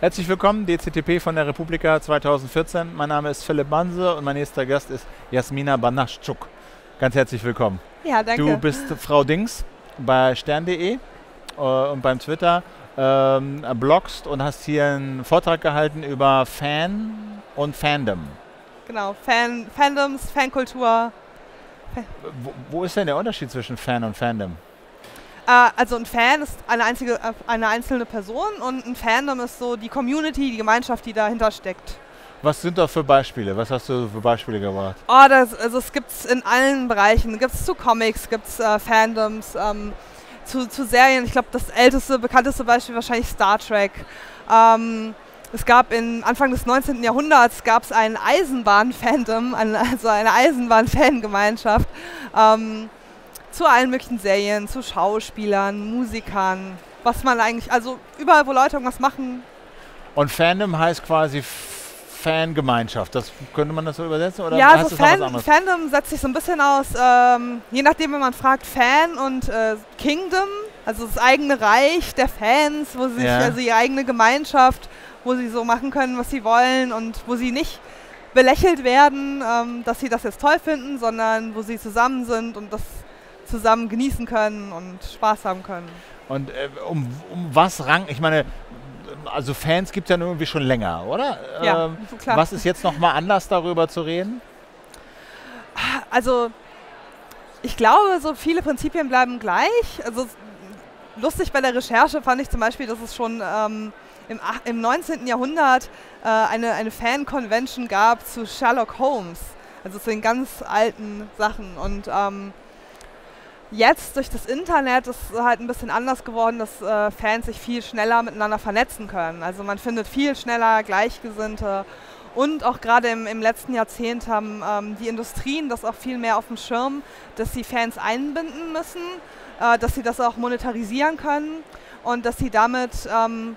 Herzlich willkommen, DCTP von der Republika 2014. Mein Name ist Philipp Banse und mein nächster Gast ist Jasmina Banaschuk. Ganz herzlich willkommen. Ja, danke. Du bist Frau Dings bei stern.de äh, und beim Twitter ähm, bloggst und hast hier einen Vortrag gehalten über Fan und Fandom. Genau, Fan, Fandoms, Fankultur. Wo, wo ist denn der Unterschied zwischen Fan und Fandom? Äh, also ein Fan ist eine, einzige, äh, eine einzelne Person und ein Fandom ist so die Community, die Gemeinschaft, die dahinter steckt. Was sind da für Beispiele? Was hast du für Beispiele gebracht? Oh, das, also es gibt es in allen Bereichen. Gibt es zu Comics, gibt es äh, Fandoms, ähm, zu, zu Serien. Ich glaube, das älteste, bekannteste Beispiel wahrscheinlich Star Trek. Ähm, es gab in Anfang des 19. Jahrhunderts gab es ein Eisenbahn-Fandom, also eine Eisenbahn-Fangemeinschaft. Ähm, zu allen möglichen Serien, zu Schauspielern, Musikern, was man eigentlich, also überall, wo Leute irgendwas machen. Und Fandom heißt quasi Fangemeinschaft. Das könnte man das so übersetzen? Oder ja, also Fan, Fandom setzt sich so ein bisschen aus, ähm, je nachdem, wenn man fragt, Fan und äh, Kingdom, also das eigene Reich der Fans, wo sie ja. sich, also ihre eigene Gemeinschaft, wo sie so machen können, was sie wollen und wo sie nicht belächelt werden, ähm, dass sie das jetzt toll finden, sondern wo sie zusammen sind und das zusammen genießen können und Spaß haben können. Und äh, um, um was rang, ich meine, also Fans gibt es ja irgendwie schon länger, oder? Ja, ähm, klar. Was ist jetzt nochmal anders darüber zu reden? Also ich glaube, so viele Prinzipien bleiben gleich. Also lustig bei der Recherche fand ich zum Beispiel, dass es schon ähm, im, im 19. Jahrhundert äh, eine, eine Fan-Convention gab zu Sherlock Holmes, also zu den ganz alten Sachen. Und ähm, Jetzt durch das Internet ist halt ein bisschen anders geworden, dass äh, Fans sich viel schneller miteinander vernetzen können. Also man findet viel schneller Gleichgesinnte. Und auch gerade im, im, letzten Jahrzehnt haben ähm, die Industrien das auch viel mehr auf dem Schirm, dass sie Fans einbinden müssen, äh, dass sie das auch monetarisieren können und dass sie damit ähm,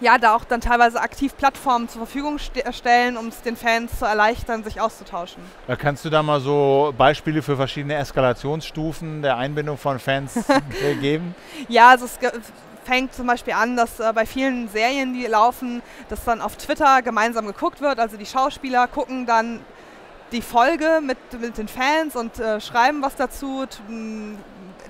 ja, da auch dann teilweise aktiv Plattformen zur Verfügung st stellen, um es den Fans zu erleichtern, sich auszutauschen. Ja, kannst du da mal so Beispiele für verschiedene Eskalationsstufen der Einbindung von Fans geben? Ja, also es fängt zum Beispiel an, dass äh, bei vielen Serien, die laufen, dass dann auf Twitter gemeinsam geguckt wird. Also die Schauspieler gucken dann die Folge mit, mit den Fans und äh, schreiben was dazu,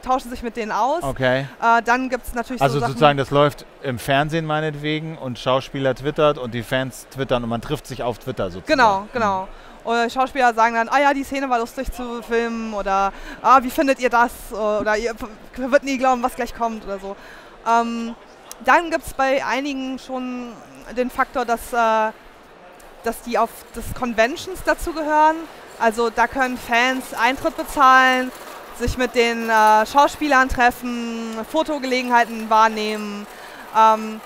tauschen sich mit denen aus. Okay. Äh, dann gibt es natürlich Also so sozusagen, das läuft im Fernsehen meinetwegen und Schauspieler twittert und die Fans twittern und man trifft sich auf Twitter sozusagen. Genau, genau. Und Schauspieler sagen dann, ah ja, die Szene war lustig zu filmen oder ah, wie findet ihr das? Oder ihr wird nie glauben, was gleich kommt oder so. Ähm, dann gibt es bei einigen schon den Faktor, dass, äh, dass die auf das Conventions dazugehören. Also da können Fans Eintritt bezahlen sich mit den äh, Schauspielern treffen, Fotogelegenheiten wahrnehmen. Ähm,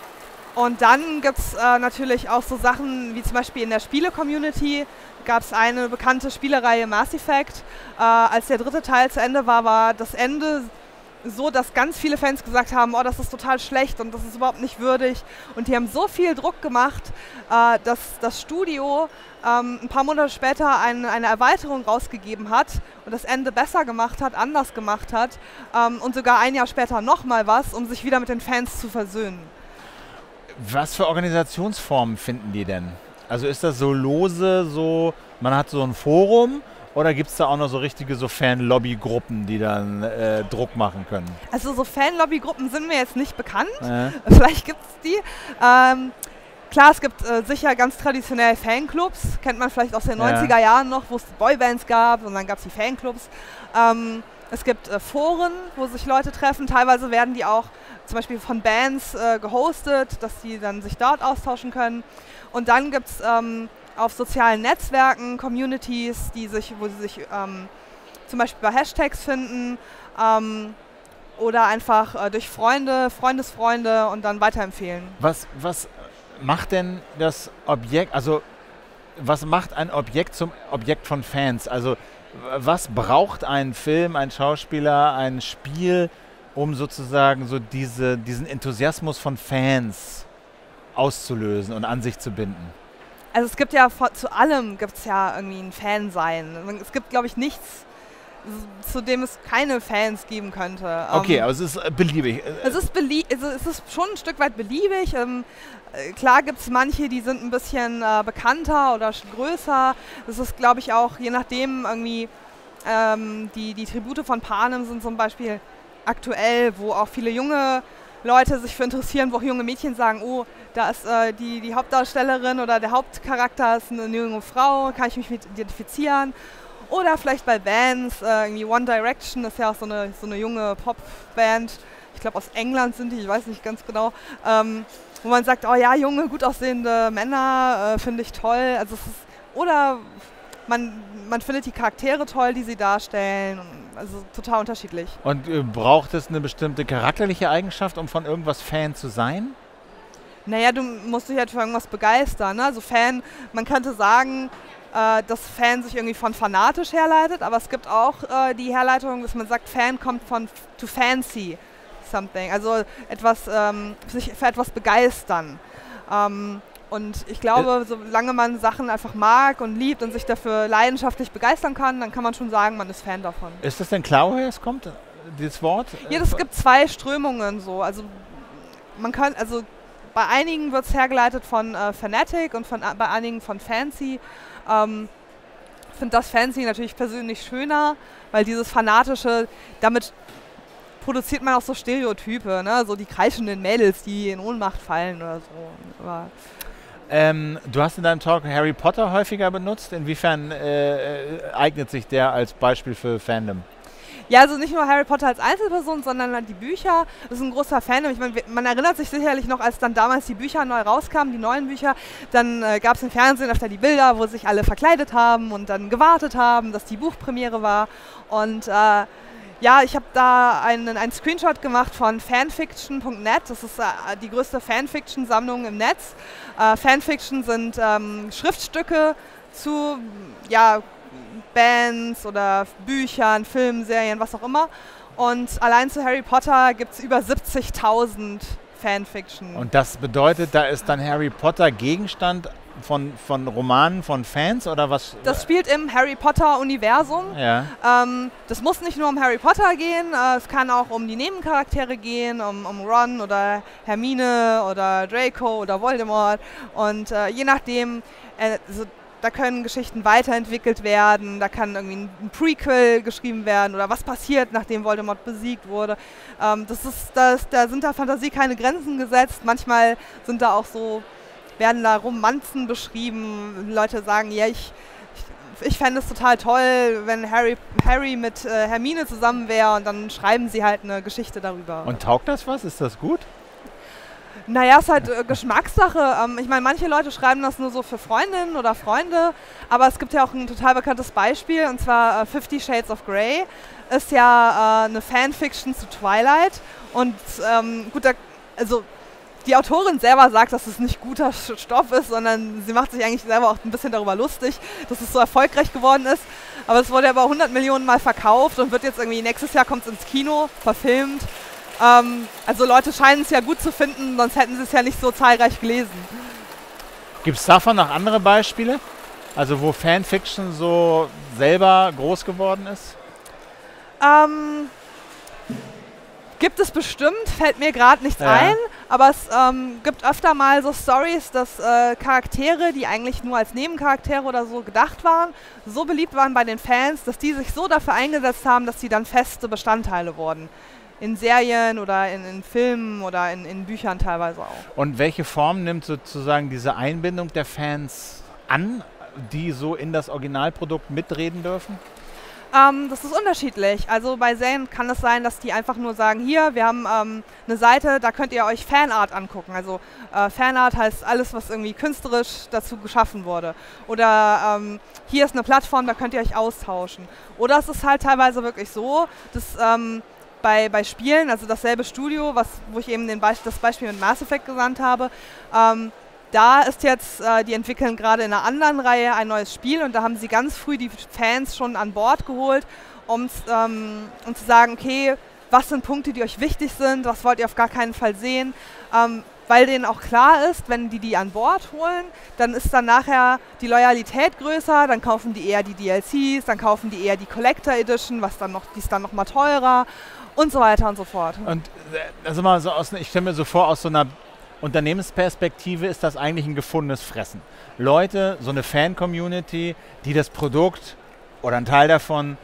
und dann gibt es äh, natürlich auch so Sachen wie zum Beispiel in der Spiele-Community gab es eine bekannte Spielereihe Mass Effect. Äh, als der dritte Teil zu Ende war, war das Ende so, dass ganz viele Fans gesagt haben, oh, das ist total schlecht und das ist überhaupt nicht würdig. Und die haben so viel Druck gemacht, äh, dass das Studio ähm, ein paar Monate später ein, eine Erweiterung rausgegeben hat und das Ende besser gemacht hat, anders gemacht hat ähm, und sogar ein Jahr später nochmal was, um sich wieder mit den Fans zu versöhnen. Was für Organisationsformen finden die denn? Also ist das so lose, so man hat so ein Forum oder gibt es da auch noch so richtige so Fan-Lobby-Gruppen, die dann äh, Druck machen können? Also so Fan-Lobby-Gruppen sind mir jetzt nicht bekannt. Äh. Vielleicht gibt es die. Ähm, klar, es gibt äh, sicher ganz traditionell Fanclubs. Kennt man vielleicht aus den ja. 90er Jahren noch, wo es Boybands gab und dann gab es die Fanclubs. Ähm, es gibt äh, Foren, wo sich Leute treffen. Teilweise werden die auch zum Beispiel von Bands äh, gehostet, dass die dann sich dort austauschen können. Und dann gibt es ähm, auf sozialen Netzwerken, Communities, die sich, wo sie sich ähm, zum Beispiel bei Hashtags finden ähm, oder einfach äh, durch Freunde, Freundesfreunde und dann weiterempfehlen. Was, was macht denn das Objekt, also was macht ein Objekt zum Objekt von Fans? Also was braucht ein Film, ein Schauspieler, ein Spiel, um sozusagen so diese, diesen Enthusiasmus von Fans auszulösen und an sich zu binden? Also es gibt ja zu allem gibt es ja irgendwie ein Fan sein. Es gibt, glaube ich, nichts, zu dem es keine Fans geben könnte. Okay, Ähm, aber es ist äh, beliebig. es ist, belie also es ist schon ein Stück weit beliebig. Ähm, äh, klar gibt es manche, die sind ein bisschen äh, bekannter oder größer. Das ist, glaube ich, auch je nachdem irgendwie, ähm, die, die Tribute von Panem sind zum Beispiel aktuell, wo auch viele junge Leute sich für interessieren, wo auch junge Mädchen sagen, oh, da ist äh, die, die Hauptdarstellerin oder der Hauptcharakter ist eine junge Frau, kann ich mich mit identifizieren. Oder vielleicht bei Bands, äh, irgendwie One Direction ist ja auch so eine, so eine junge Popband. Ich glaube aus England sind die, ich weiß nicht ganz genau. Ähm, wo man sagt, oh ja, junge, gut aussehende Männer, äh, finde ich toll. Also ist, oder man, man findet die Charaktere toll, die sie darstellen. Also total unterschiedlich. Und äh, braucht es eine bestimmte charakterliche Eigenschaft, um von irgendwas Fan zu sein? Naja, du musst dich halt für irgendwas begeistern. Ne? Also Fan, man könnte sagen, äh, dass Fan sich irgendwie von fanatisch herleitet, aber es gibt auch äh, die Herleitung, dass man sagt, Fan kommt von to fancy something. Also etwas, ähm, sich für etwas begeistern. Ähm, und ich glaube, solange man Sachen einfach mag und liebt und sich dafür leidenschaftlich begeistern kann, dann kann man schon sagen, man ist Fan davon. Ist das denn klar, woher es kommt, äh, dieses Wort? Ja, Äh, es gibt zwei Strömungen so. Also man kann, also bei einigen wird es hergeleitet von äh, Fanatic und von, äh, bei einigen von Fancy. Ähm, finde das Fancy natürlich persönlich schöner, weil dieses fanatische, damit produziert man auch so Stereotype, ne? so die kreischenden Mädels, die in Ohnmacht fallen oder so. Aber Ähm, du hast in deinem Talk Harry Potter häufiger benutzt. Inwiefern äh, äh, eignet sich der als Beispiel für Fandom? Ja, also nicht nur Harry Potter als Einzelperson, sondern halt die Bücher. Das ist ein großer Fan. Ich meine, man erinnert sich sicherlich noch, als dann damals die Bücher neu rauskamen, die neuen Bücher, dann äh, gab es im Fernsehen öfter die Bilder, wo sich alle verkleidet haben und dann gewartet haben, dass die Buchpremiere war. Und äh, ja, ich habe da einen, einen Screenshot gemacht von fanfiction.net. Das ist äh, die größte Fanfiction-Sammlung im Netz. Äh, Fanfiction sind ähm, Schriftstücke zu ja, Bands oder Büchern, Filmen, Serien, was auch immer. Und allein zu Harry Potter gibt es über 70.000 Fanfiction. Und das bedeutet, da ist dann Harry Potter Gegenstand von, von Romanen von Fans oder was? das spielt im Harry Potter-Universum. ja. Ähm, das muss nicht nur um Harry Potter gehen, äh, es kann auch um die Nebencharaktere gehen, um, um Ron oder Hermine oder Draco oder Voldemort. Und äh, je nachdem, äh, so, da können Geschichten weiterentwickelt werden, da kann irgendwie ein, Prequel geschrieben werden oder was passiert, nachdem Voldemort besiegt wurde. Ähm, das ist, das, da sind der Fantasie keine Grenzen gesetzt. Manchmal sind da auch so, werden da Romanzen beschrieben. Leute sagen, ja, ich, ich, ich fände es total toll, wenn Harry, Harry mit äh, Hermine zusammen wäre und dann schreiben sie halt eine Geschichte darüber. Und taugt das was? Ist das gut? Naja, ist halt äh, Geschmackssache. Ähm, ich meine, manche Leute schreiben das nur so für Freundinnen oder Freunde, aber es gibt ja auch ein total bekanntes Beispiel, und zwar äh, Fifty Shades of Grey. Ist ja äh, eine Fanfiction zu Twilight. Und ähm, gut, da, also die Autorin selber sagt, dass es nicht guter Stoff ist, sondern sie macht sich eigentlich selber auch ein bisschen darüber lustig, dass es so erfolgreich geworden ist. Aber es wurde aber 100 Millionen Mal verkauft und wird jetzt irgendwie nächstes Jahr kommt es ins Kino, verfilmt. Ähm, also Leute scheinen es ja gut zu finden, sonst hätten sie es ja nicht so zahlreich gelesen. Gibt es davon noch andere Beispiele? Also wo Fanfiction so selber groß geworden ist? Ähm, gibt es bestimmt, fällt mir gerade nichts Ja. ein, aber es ähm, gibt öfter mal so Stories, dass äh, Charaktere, die eigentlich nur als Nebencharaktere oder so gedacht waren, so beliebt waren bei den Fans, dass die sich so dafür eingesetzt haben, dass sie dann feste Bestandteile wurden. In Serien oder in, in Filmen oder in, in Büchern teilweise auch. Und welche Form nimmt sozusagen diese Einbindung der Fans an, die so in das Originalprodukt mitreden dürfen? Ähm, das ist unterschiedlich. Also bei Serien kann es sein, dass die einfach nur sagen, hier, wir haben ähm, eine Seite, da könnt ihr euch Fanart angucken. Also äh, Fanart heißt alles, was irgendwie künstlerisch dazu geschaffen wurde. Oder ähm, hier ist eine Plattform, da könnt ihr euch austauschen. Oder es ist halt teilweise wirklich so, dass ähm, bei, bei Spielen, also dasselbe Studio, was, wo ich eben Beis das Beispiel mit Mass Effect gesandt habe, ähm, da ist jetzt, äh, die entwickeln gerade in einer anderen Reihe ein neues Spiel und da haben sie ganz früh die Fans schon an Bord geholt, um, ähm, zu sagen, okay, was sind Punkte, die euch wichtig sind, was wollt ihr auf gar keinen Fall sehen. Ähm, weil denen auch klar ist, wenn die die an Bord holen, dann ist dann nachher die Loyalität größer, dann kaufen die eher die DLCs, dann kaufen die eher die Collector Edition, was dann noch, die ist dann noch mal teurer und so weiter und so fort. Und äh, also mal so aus, ich stelle mir so vor, aus so einer Unternehmensperspektive ist das eigentlich ein gefundenes Fressen. Leute, so eine Fan-Community, die das Produkt oder einen Teil davon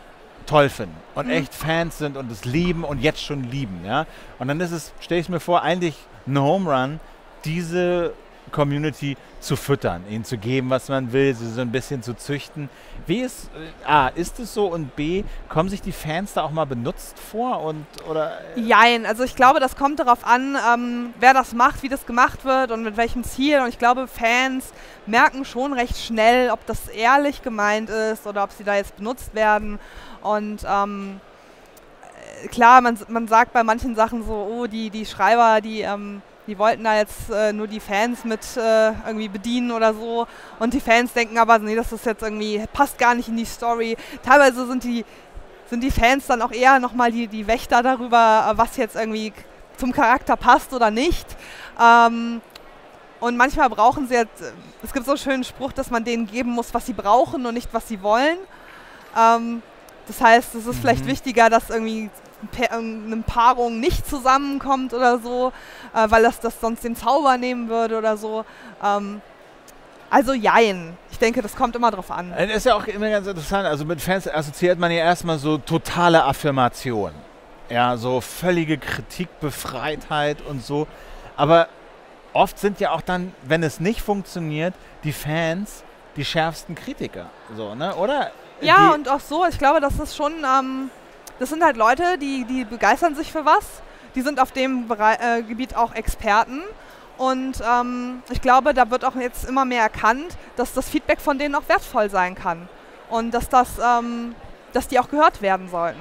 toll finden und mhm. echt Fans sind und es lieben und jetzt schon lieben. Ja? Und dann ist es, stelle ich mir vor, eigentlich ein Home Run, diese Community zu füttern, ihnen zu geben, was man will, sie so ein bisschen zu züchten. Wie ist, äh, A, ist es so und B, kommen sich die Fans da auch mal benutzt vor und oder? Äh Jein, also ich glaube, das kommt darauf an, ähm, wer das macht, wie das gemacht wird und mit welchem Ziel. Und ich glaube, Fans merken schon recht schnell, ob das ehrlich gemeint ist oder ob sie da jetzt benutzt werden. Und ähm, äh, klar, man, man sagt bei manchen Sachen so, oh, die, die Schreiber, die ähm, die wollten da jetzt äh, nur die Fans mit äh, irgendwie bedienen oder so. Und die Fans denken aber, nee, das ist jetzt irgendwie, passt gar nicht in die Story. Teilweise sind die, sind die Fans dann auch eher nochmal die, die Wächter darüber, was jetzt irgendwie zum Charakter passt oder nicht. Ähm, und manchmal brauchen sie jetzt, es gibt so einen schönen Spruch, dass man denen geben muss, was sie brauchen und nicht, was sie wollen. Ähm, das heißt, es ist mhm. vielleicht wichtiger, dass irgendwie eine Paarung nicht zusammenkommt oder so, äh, weil das das sonst den Zauber nehmen würde oder so. Ähm, also jein. Ich denke, das kommt immer drauf an. Das ist ja auch immer ganz interessant. Also mit Fans assoziiert man ja erstmal so totale Affirmation. Ja, so völlige Kritikbefreitheit und so. Aber oft sind ja auch dann, wenn es nicht funktioniert, die Fans die schärfsten Kritiker. So, ne? Oder? Ja, die und auch so. Ich glaube, das ist schon. Ähm, das sind halt Leute, die, die begeistern sich für was. Die sind auf dem Bere äh, Gebiet auch Experten. Und ähm, ich glaube, da wird auch jetzt immer mehr erkannt, dass das Feedback von denen auch wertvoll sein kann. Und dass, das, ähm, dass die auch gehört werden sollten.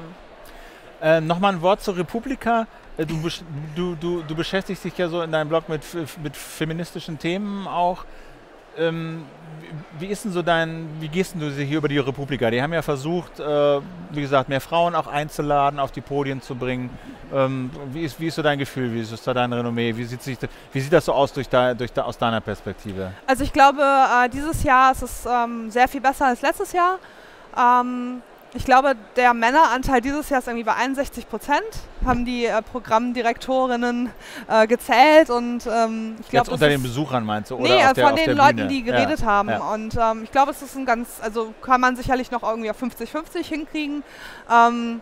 Äh, Nochmal ein Wort zur Republika. Äh, du, du, du, du, beschäftigst dich ja so in deinem Blog mit, mit feministischen Themen auch. Ähm, wie ist denn so dein, wie gehst du hier über die Republika? Die haben ja versucht, äh, wie gesagt, mehr Frauen auch einzuladen, auf die Podien zu bringen. Ähm, wie, ist, wie ist so dein Gefühl? Wie ist da dein Renommee? Wie sieht, sich, wie sieht das so aus durch da, durch da, aus deiner Perspektive? Also ich glaube, äh, dieses Jahr ist es ähm, sehr viel besser als letztes Jahr. Ähm, ich glaube, der Männeranteil dieses Jahr ist irgendwie bei 61 Prozent, haben die äh, Programmdirektorinnen äh, gezählt und ähm, ich glaube. unter den Besuchern meinst du? Oder nee, der, von den Leuten, Bühne. die geredet ja, haben. Ja. Und ähm, ich glaube, es ist ein ganz, also kann man sicherlich noch irgendwie auf 50-50 hinkriegen. Ähm,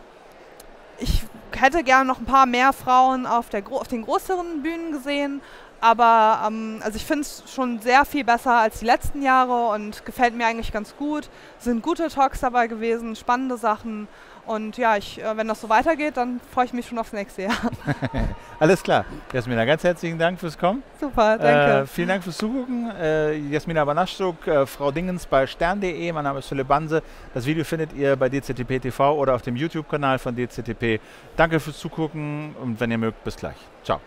ich hätte gerne noch ein paar mehr Frauen auf, der, auf den größeren Bühnen gesehen, aber ähm, also ich finde es schon sehr viel besser als die letzten Jahre und gefällt mir eigentlich ganz gut. Sind gute Talks dabei gewesen, spannende Sachen. Und ja, ich, äh, wenn das so weitergeht, dann freue ich mich schon aufs nächste Jahr. Alles klar. Jasmina, ganz herzlichen Dank fürs Kommen. Super, danke. Äh, vielen Dank fürs Zugucken. Äh, Jasmina Banaschuk, äh, Frau Dingens bei stern.de. Mein Name ist Philipp Banse. Das Video findet ihr bei DCTP TV oder auf dem YouTube-Kanal von DCTP. Danke fürs Zugucken und wenn ihr mögt, bis gleich. Ciao.